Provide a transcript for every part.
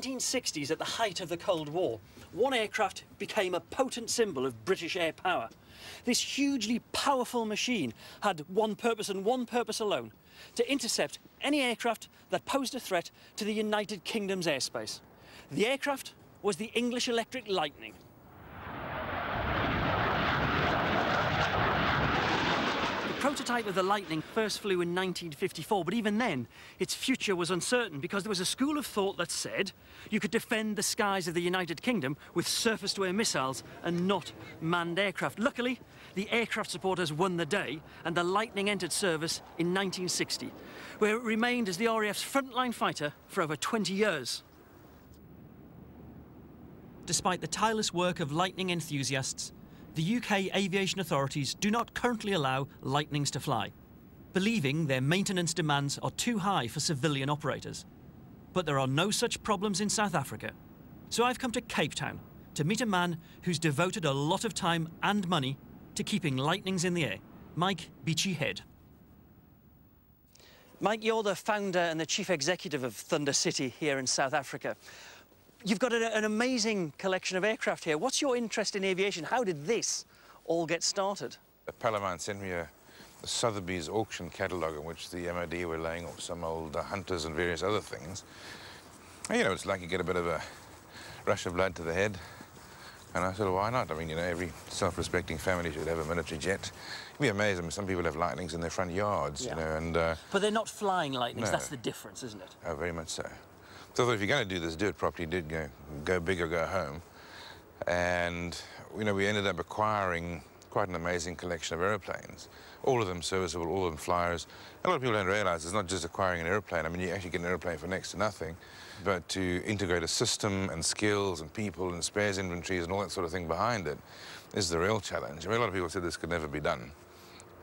1960s, at the height of the Cold War, one aircraft became a potent symbol of British air power. This hugely powerful machine had one purpose and one purpose alone, to intercept any aircraft that posed a threat to the United Kingdom's airspace. The aircraft was the English Electric Lightning. Prototype of the Lightning first flew in 1954, but even then, its future was uncertain because there was a school of thought that said you could defend the skies of the United Kingdom with surface-to-air missiles and not manned aircraft. Luckily, the aircraft supporters won the day, and the Lightning entered service in 1960, where it remained as the RAF's frontline fighter for over 20 years. Despite the tireless work of Lightning enthusiasts, the UK aviation authorities do not currently allow Lightnings to fly, believing their maintenance demands are too high for civilian operators. But there are no such problems in South Africa. So I've come to Cape Town to meet a man who's devoted a lot of time and money to keeping Lightnings in the air, Mike Beachyhead. Mike, you're the founder and the chief executive of Thunder City here in South Africa. You've got a, an amazing collection of aircraft here. What's your interest in aviation? How did this all get started? A Palomine sent me a, a Sotheby's auction catalogue in which the MOD were laying off some old uh, hunters and various other things. And, you know, it's like you get a bit of a rush of blood to the head. And I said, well, why not? I mean, you know, every self-respecting family should have a military jet. You'd be amazed. I mean, some people have lightnings in their front yards, yeah. you know, and... Uh, but they're not flying lightnings. No. That's the difference, isn't it? Oh, very much so. So I thought if you're going to do this, do it properly, do it, go, go big or go home. And, you know, we ended up acquiring quite an amazing collection of aeroplanes. All of them serviceable, all of them flyers. A lot of people don't realize it's not just acquiring an airplane. I mean, you actually get an airplane for next to nothing. But to integrate a system and skills and people and spares inventories and all that sort of thing behind it is the real challenge. I mean, a lot of people said this could never be done.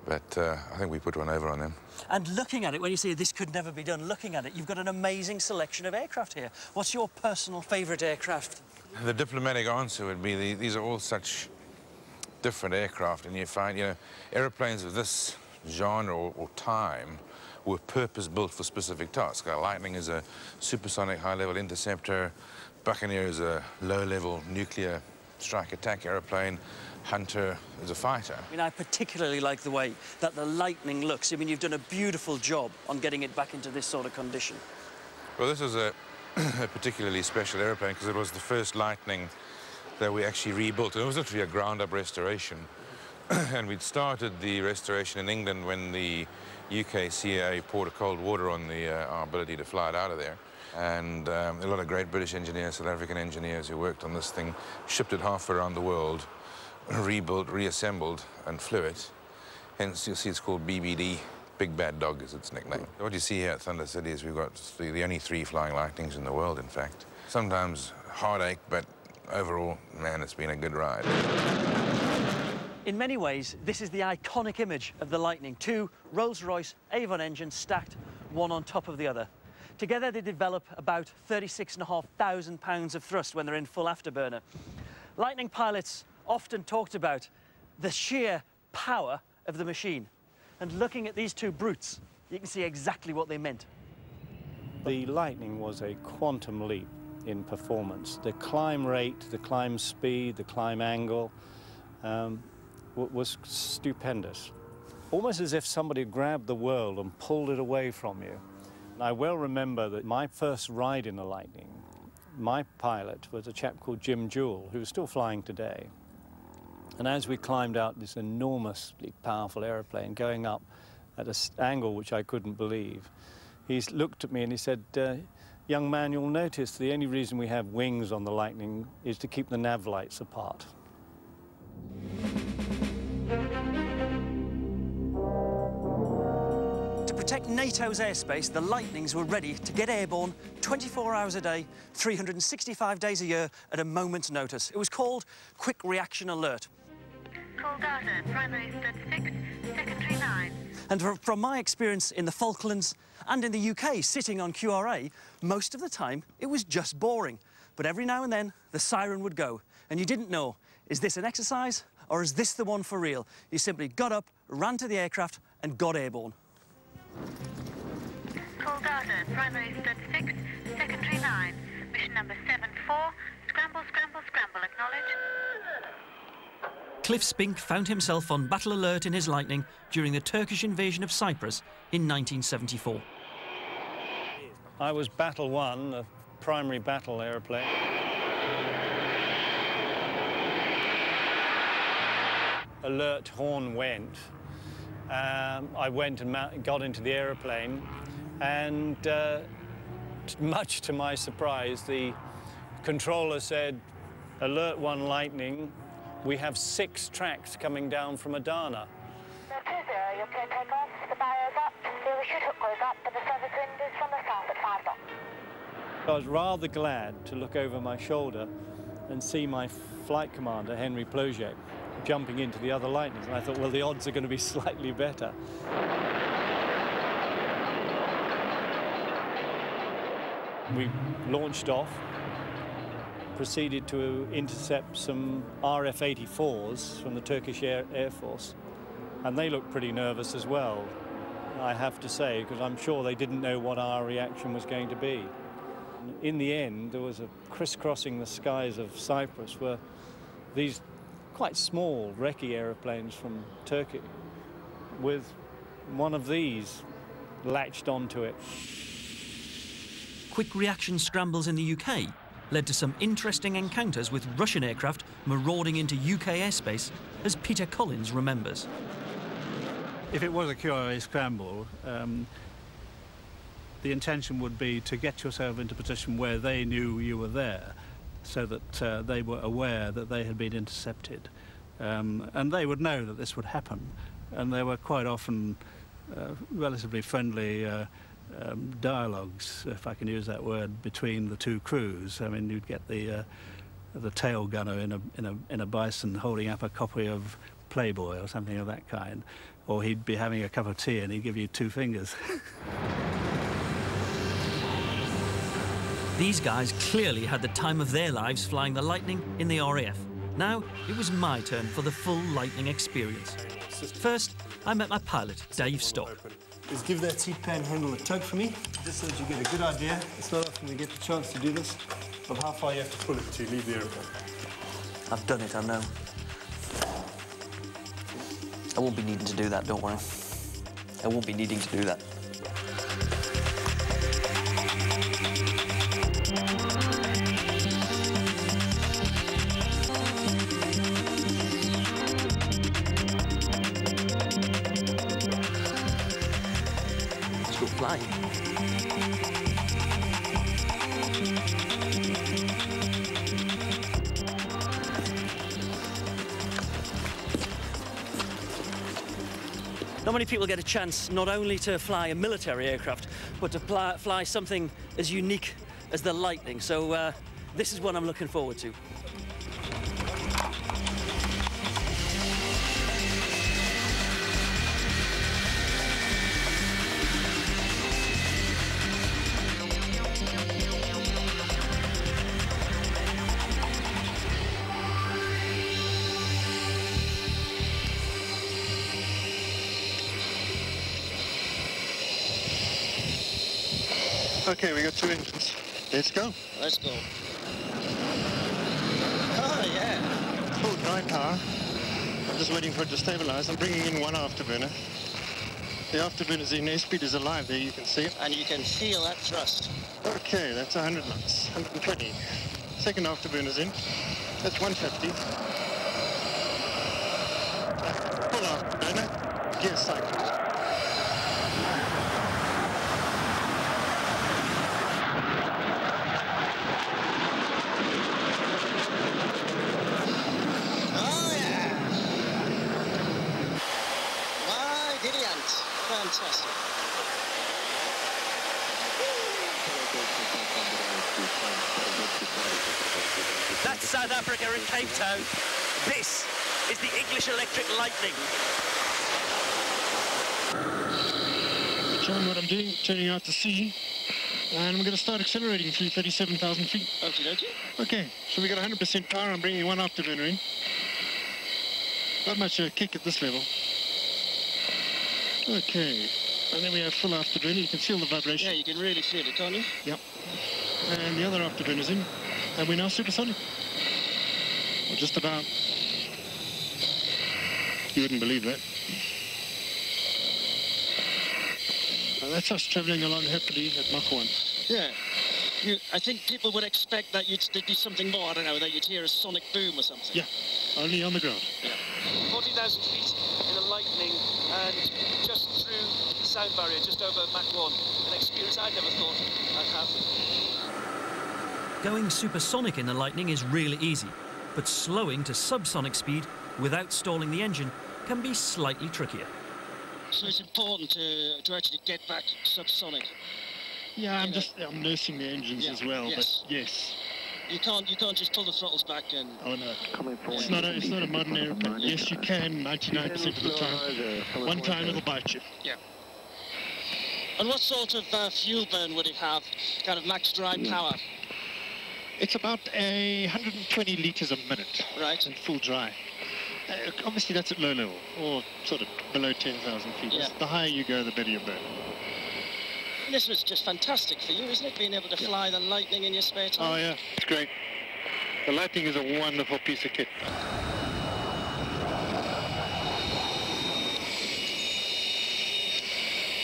But uh, I think we put one over on them. And looking at it, when you say this could never be done, looking at it, you've got an amazing selection of aircraft here. What's your personal favourite aircraft? The diplomatic answer would be the, these are all such different aircraft, and you find, you know, aeroplanes of this genre or, or time were purpose-built for specific tasks. Our Lightning is a supersonic high-level interceptor. Buccaneer is a low-level nuclear strike attack aeroplane. Hunter is a fighter. I mean, I particularly like the way that the Lightning looks. I mean, you've done a beautiful job on getting it back into this sort of condition. Well, this is a, a particularly special aeroplane because it was the first Lightning that we actually rebuilt. It was literally a ground-up restoration. and we'd started the restoration in England when the UK CAA poured a cold water on the, uh, our ability to fly it out of there. And um, a lot of great British engineers, South African engineers who worked on this thing, shipped it half around the world rebuilt, reassembled, and flew it. Hence, you'll see it's called BBD, Big Bad Dog is its nickname. What you see here at Thunder City is we've got the, the only three flying lightnings in the world, in fact. Sometimes heartache, but overall, man, it's been a good ride. In many ways, this is the iconic image of the Lightning. Two Rolls-Royce Avon engines stacked one on top of the other. Together, they develop about 36,500 pounds of thrust when they're in full afterburner. Lightning pilots often talked about the sheer power of the machine. And looking at these two brutes, you can see exactly what they meant. The Lightning was a quantum leap in performance. The climb rate, the climb speed, the climb angle um, was stupendous. Almost as if somebody grabbed the world and pulled it away from you. I well remember that my first ride in the Lightning, my pilot was a chap called Jim Jewell, who's still flying today. And as we climbed out this enormously powerful aeroplane going up at an angle which I couldn't believe, he looked at me and he said, uh, young man, you'll notice the only reason we have wings on the Lightning is to keep the nav lights apart. Protect NATO's airspace, the Lightnings were ready to get airborne 24 hours a day, 365 days a year at a moment's notice. It was called Quick Reaction Alert. Call data, primary stud 6, secondary 9. And from my experience in the Falklands and in the UK sitting on QRA, most of the time it was just boring. But every now and then the siren would go and you didn't know, is this an exercise or is this the one for real? You simply got up, ran to the aircraft and got airborne. Call data, primary stud 6, secondary 9. Mission number 7-4, Scramble, scramble, scramble, acknowledge. Cliff Spink found himself on battle alert in his Lightning during the Turkish invasion of Cyprus in 1974. I was Battle 1, a primary battle aeroplane. Alert horn went. Um, I went and got into the aeroplane, and uh, much to my surprise, the controller said, Alert 1 Lightning, we have six tracks coming down from Adana. No, 20, you're takeoff. The barrier's up, the hook goes up, but the service wind is from the south at 5 knots. I was rather glad to look over my shoulder and see my flight commander, Henry Plojek, jumping into the other Lightnings. And I thought, well, the odds are going to be slightly better. We launched off, proceeded to intercept some RF-84s from the Turkish Air, Air Force, and they looked pretty nervous as well, I have to say, because I'm sure they didn't know what our reaction was going to be. In the end, there was a crisscrossing the skies of Cyprus where these quite small recce aeroplanes from Turkey with one of these latched onto it. Quick reaction scrambles in the UK led to some interesting encounters with Russian aircraft marauding into UK airspace, as Peter Collins remembers. If it was a QRA scramble, um, the intention would be to get yourself into a position where they knew you were there so that uh, they were aware that they had been intercepted. Um, and they would know that this would happen. And there were quite often uh, relatively friendly uh, um, dialogues, if I can use that word, between the two crews. I mean, you'd get the uh, the tail gunner in a, in a in a bison holding up a copy of Playboy or something of that kind, or he'd be having a cup of tea and he'd give you two fingers. These guys clearly had the time of their lives flying the Lightning in the RAF. Now it was my turn for the full Lightning experience. First, I met my pilot, Dave Stock. Is give that seat pan handle a tug for me, just so that you get a good idea. It's not often we get the chance to do this, of how far you have to pull it to leave the airplane. I've done it, I know. I won't be needing to do that, don't worry. I won't be needing to do that. Many people get a chance not only to fly a military aircraft, but to fly, fly something as unique as the Lightning. So uh, this is what I'm looking forward to. Two engines. Let's go. Let's go. Oh, yeah. Full dry power. I'm just waiting for it to stabilize. I'm bringing in one afterburner. The afterburner's in, airspeed is alive there, you can see it. And you can feel that thrust. Okay, that's 100 knots, 120. Second afterburner's in. That's 150. Full afterburner, gear cycle. Fantastic. That's South Africa in Cape Town. This is the English Electric Lightning. John, what I'm doing, turning out to sea, and I'm going to start accelerating through 37,000 feet. Okay, okay. Okay, so we got 100% power. I'm bringing one afterburner in. Not much of a kick at this level. Okay. And then we have full afterburner. You can feel the vibration. Yeah, you can really feel it, can't you? Yep. and the other afterburner's in, and we're now supersonic. Well, just about. You wouldn't believe that. Uh, that's us travelling along happily at Mach 1. Yeah. You, I think people would expect that you'd, there'd be something more, I don't know, that you'd hear a sonic boom or something. Yeah, only on the ground. 40,000 feet in the lightning and just through the sound barrier, just over Mach 1. An experience I never thought I'd have. Going supersonic in the lightning is really easy, but slowing to subsonic speed without stalling the engine can be slightly trickier. So it's important to, to actually get back subsonic. Yeah, I'm Yeah. just I'm nursing the engines Yeah, as well, yes. but yes. You can't you can't just pull the throttles back and Oh no, it's not a it's not a modern airplane. Yes, you can 99% of the time. One time it'll bite you. Yeah. And what sort of uh, fuel burn would it have? Kind of max dry power, It's about a 120 litres a minute right? And full dry. Uh, obviously that's at low level, or sort of below 10,000 feet. Yeah. The higher you go, the better you burn. This was just fantastic for you, isn't it? Being able to fly the Lightning in your spare time. Oh yeah, it's great. The Lightning is a wonderful piece of kit.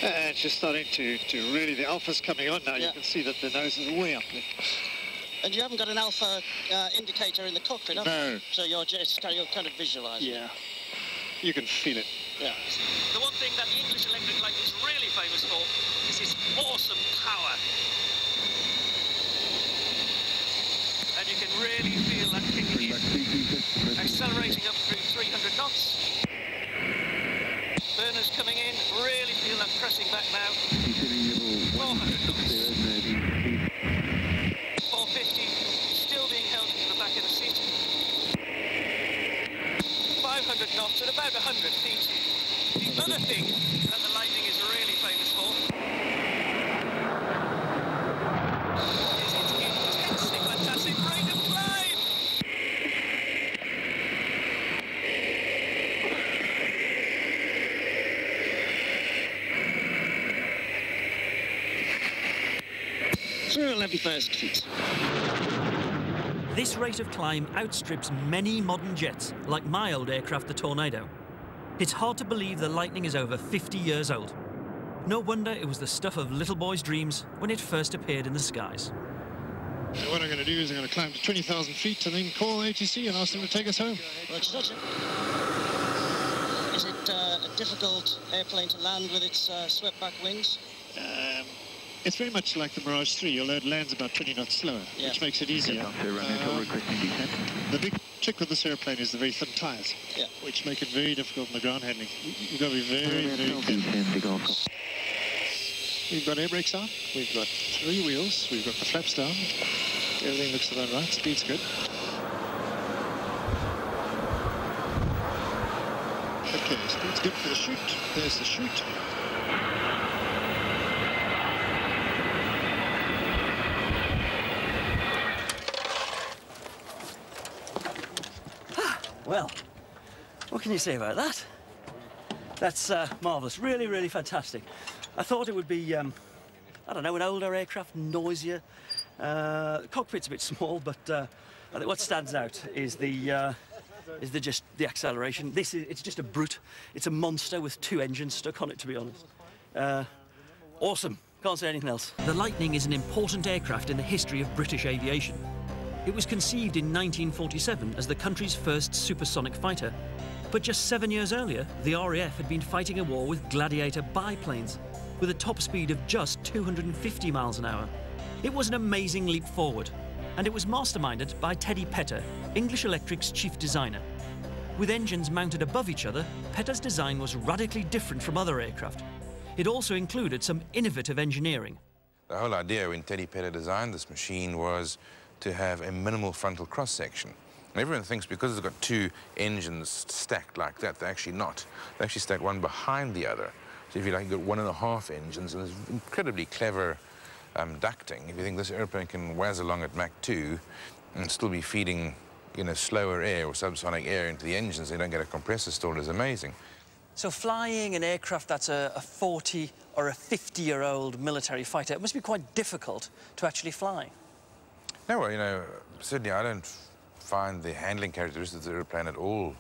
And it's just starting to, to really, the alpha's coming on now. Yeah. You can see that the nose is way up there. And you haven't got an alpha uh, indicator in the cockpit, have No. you? So you're just kind of, you're kind of visualising. Yeah. You can feel it. Yeah. The one thing that the English electric light is really famous for is its awesome power. And you can really feel that kicking in. Accelerating up through 300 knots. Burners coming in, really feel that pressing back now. 400 knots. 450, still being held in the back of the seat. 500 knots at about 100 feet. The other thing that the Lightning is really famous for is its intensely fantastic rate of climb. Through 11,000 feet. This rate of climb outstrips many modern jets, like my old aircraft, the Tornado. It's hard to believe the Lightning is over 50 years old. No wonder it was the stuff of little boys' dreams when it first appeared in the skies. So what I'm going to do is I'm going to climb to 20,000 feet and then call ATC and ask them to take us home. Roger, roger. Is it uh, a difficult airplane to land with its uh, swept back wings? Um, it's very much like the Mirage 3, although it lands about 20 knots slower, Yeah. which makes it easier. Um, the big trick with this airplane is the very thin tyres, Yeah. which make it very difficult in the ground handling. You- You've got to be very, very careful. We've got air brakes on, we've got three wheels, we've got the flaps down. Everything looks about right, speed's good. Okay, speed's good for the chute. There's the chute. Well, what can you say about that? That's uh, marvellous, really, really fantastic. I thought it would be, um, I don't know, an older aircraft, noisier. Uh, the cockpit's a bit small, but uh, I think what stands out is the uh, is the just the acceleration. This is it's just a brute. It's a monster with two engines stuck on it. To be honest, uh, awesome. Can't say anything else. The Lightning is an important aircraft in the history of British aviation. It was conceived in 1947 as the country's first supersonic fighter. But just seven years earlier, the RAF had been fighting a war with Gladiator biplanes, with a top speed of just 250 miles an hour. It was an amazing leap forward, and it was masterminded by Teddy Petter, English Electric's chief designer. With engines mounted above each other, Petter's design was radically different from other aircraft. It also included some innovative engineering. The whole idea when Teddy Petter designed this machine was to have a minimal frontal cross section. And everyone thinks because it's got two engines stacked like that, they're actually not. They actually stack one behind the other. So if you like, you've got one and a half engines, and there's incredibly clever um, ducting. If you think this airplane can whiz along at Mach 2 and still be feeding you know, slower air or subsonic air into the engines, they don't get a compressor stalled, is amazing. So flying an aircraft that's a, a 40 or a 50-year-old military fighter, it must be quite difficult to actually fly. No, well, you know, certainly I don't find the handling characteristics of the airplane at all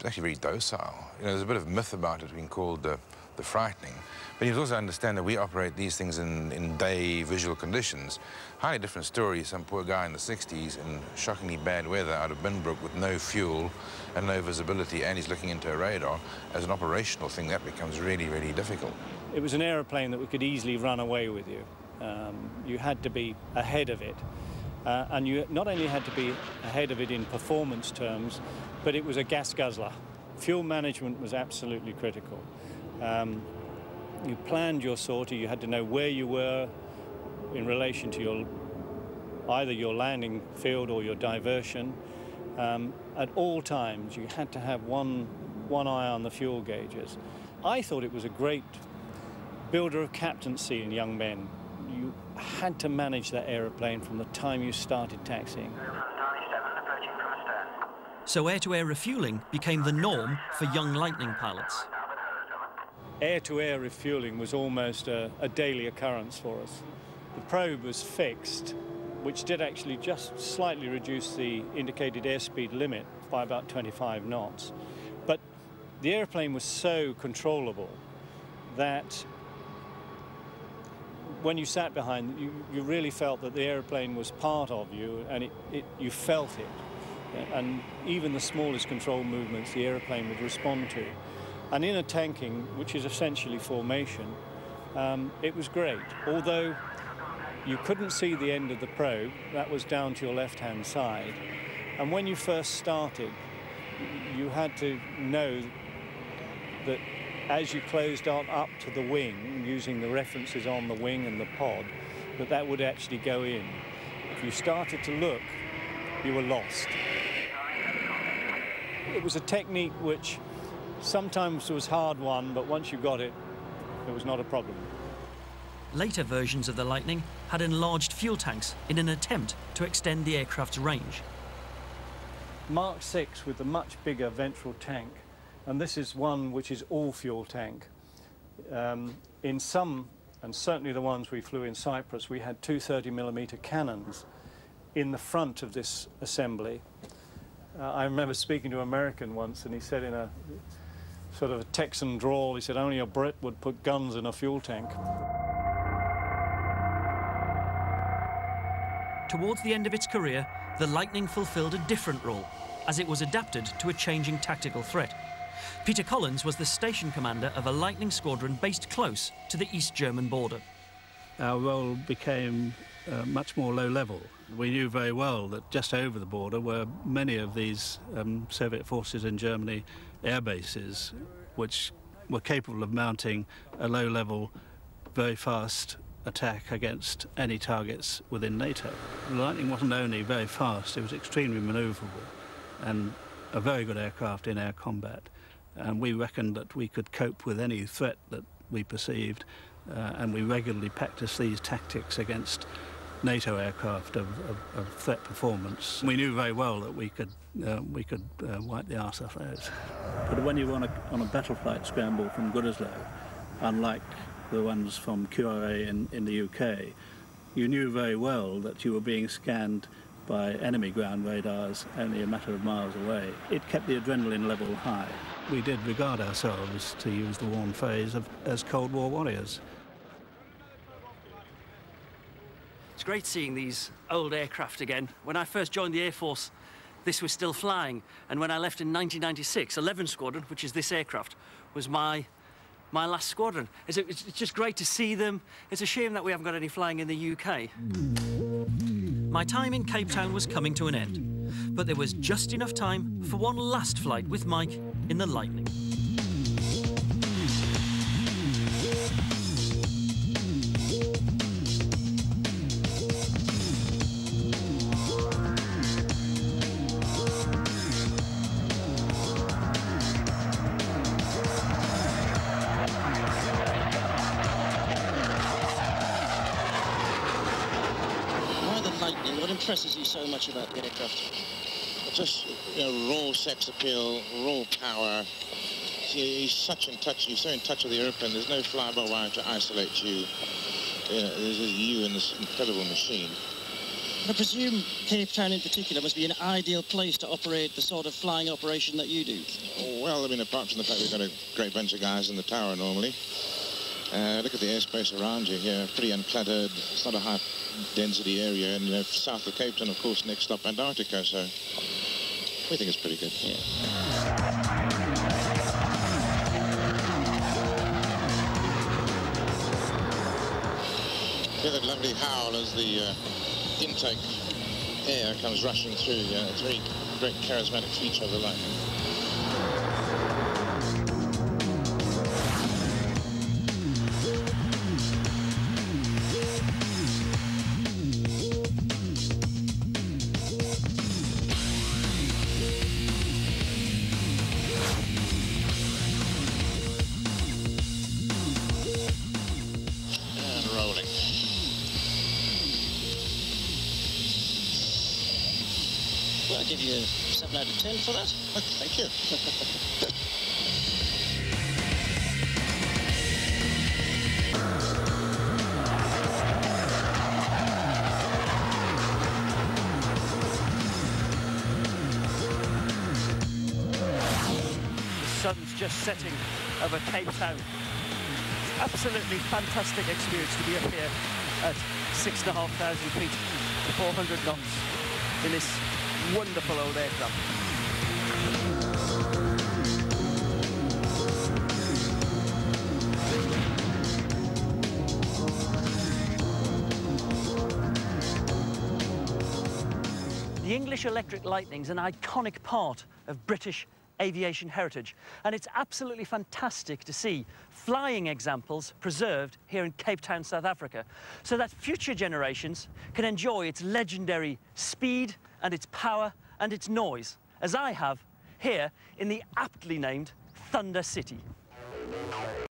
it's actually very docile. You know, there's a bit of myth about it being called uh, the frightening. But you also understand that we operate these things in, in day visual conditions. Highly different story, some poor guy in the 60s in shockingly bad weather out of Binbrook with no fuel and no visibility, and he's looking into a radar. As an operational thing, that becomes really, really difficult. It was an aeroplane that we could easily run away with you. Um, you had to be ahead of it. Uh, and you not only had to be ahead of it in performance terms, but it was a gas guzzler. Fuel management was absolutely critical. Um, you planned your sortie, you had to know where you were in relation to your either your landing field or your diversion. Um, at all times, you had to have one, one eye on the fuel gauges. I thought it was a great builder of captaincy in young men. Had to manage that aeroplane from the time you started taxiing. So air-to-air -air refueling became the norm for young Lightning pilots. Air-to-air -air refueling was almost a, a daily occurrence for us. The probe was fixed, which did actually just slightly reduce the indicated airspeed limit by about 25 knots. But the airplane was so controllable that when you sat behind, you, you really felt that the airplane was part of you and it, it, you felt it. And even the smallest control movements the airplane would respond to. And in a tanking, which is essentially formation, um, it was great. Although you couldn't see the end of the probe, that was down to your left-hand side. And when you first started, you had to know that as you closed on up to the wing, using the references on the wing and the pod, that that would actually go in. If you started to look, you were lost. It was a technique which sometimes was hard won, but once you got it, it was not a problem. Later versions of the Lightning had enlarged fuel tanks in an attempt to extend the aircraft's range. Mark 6 with the much bigger ventral tank and this is one which is all fuel tank. Um, in some, and certainly the ones we flew in Cyprus, we had two 30 millimeter cannons in the front of this assembly. Uh, I remember speaking to an American once, and he said in a sort of a Texan drawl, he said, only a Brit would put guns in a fuel tank. Towards the end of its career, the Lightning fulfilled a different role, as it was adapted to a changing tactical threat. Peter Collins was the station commander of a Lightning squadron based close to the East German border. Our role became uh, much more low level. We knew very well that just over the border were many of these um, Soviet forces in Germany air bases, which were capable of mounting a low level, very fast attack against any targets within NATO. The Lightning wasn't only very fast, it was extremely maneuverable and a very good aircraft in air combat and we reckoned that we could cope with any threat that we perceived, uh, and we regularly practiced these tactics against NATO aircraft of, of, of, threat performance. We knew very well that we could uh, we could uh, wipe the arse off those. But when you were on a, on a battle flight scramble from Gütersloh, unlike the ones from QRA in, in the UK, you knew very well that you were being scanned by enemy ground radars only a matter of miles away. It kept the adrenaline level high we did regard ourselves, to use the worn phrase, of, as Cold War warriors. It's great seeing these old aircraft again. When I first joined the Air Force, this was still flying. And when I left in 1996, 11 Squadron, which is this aircraft, was my my last squadron. It's, it's just great to see them. It's a shame that we haven't got any flying in the UK. My time in Cape Town was coming to an end, but there was just enough time for one last flight with Mike in the Lightning. So much about the aircraft? Just you know, raw sex appeal, raw power. He's such in touch. You're so in touch with the airplane. There's no fly-by-wire to isolate you. you know, there's you and this incredible machine. I presume Cape Town in particular must be an ideal place to operate the sort of flying operation that you do. Well, I mean, apart from the fact we've got a great bunch of guys in the tower normally, uh, look at the airspace around you here, pretty uncluttered. It's not a high density area, and south of Cape Town, of course, next stop Antarctica, so we think it's pretty good. Yeah. Hear that lovely howl as the uh, intake air comes rushing through. Yeah, it's a very great charismatic feature of the lightning. Give you 7 out of 10 for that. Thank you. The sun's just setting over Cape Town. Absolutely fantastic experience to be up here at 6,500 feet, 400 knots in this wonderful old aircraft. The English Electric Lightning is an iconic part of British aviation heritage, and it's absolutely fantastic to see flying examples preserved here in Cape Town, South Africa, so that future generations can enjoy its legendary speed and its power and its noise, as I have here in the aptly named Thunder City.